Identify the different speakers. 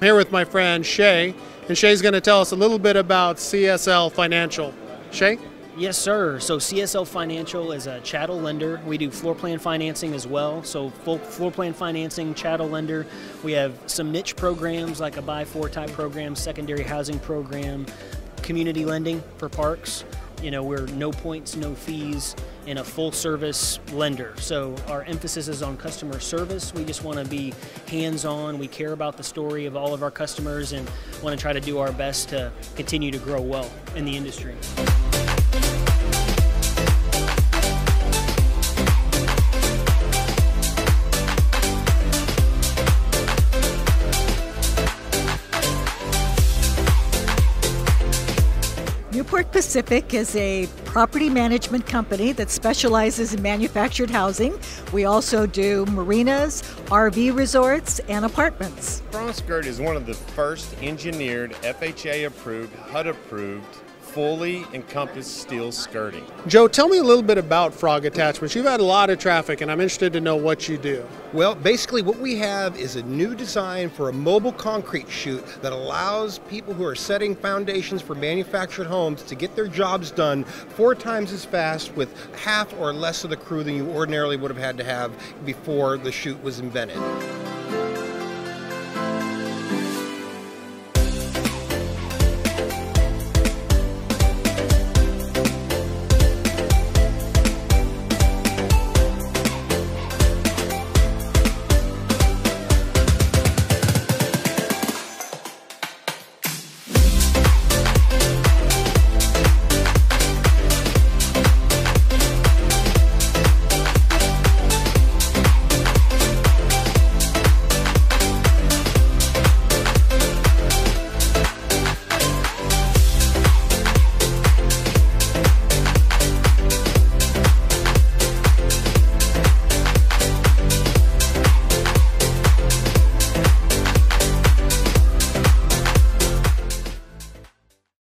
Speaker 1: here with my friend Shay, and Shay's going to tell us a little bit about CSL Financial. Shay?
Speaker 2: Yes, sir. So CSL Financial is a chattel lender. We do floor plan financing as well. So full floor plan financing, chattel lender. We have some niche programs like a buy four type program, secondary housing program, community lending for parks. You know, we're no points, no fees, and a full service lender. So our emphasis is on customer service. We just want to be hands on. We care about the story of all of our customers and want to try to do our best to continue to grow well in the industry.
Speaker 3: Newport Pacific is a property management company that specializes in manufactured housing. We also do marinas, RV resorts, and apartments.
Speaker 4: Skirt is one of the first engineered, FHA approved, HUD approved fully encompassed steel skirting.
Speaker 1: Joe, tell me a little bit about Frog Attachments. You've had a lot of traffic, and I'm interested to know what you do.
Speaker 5: Well, basically, what we have is a new design for a mobile concrete chute that allows people who are setting foundations for manufactured homes to get their jobs done four times as fast with half or less of the crew than you ordinarily would have had to have before the chute was invented.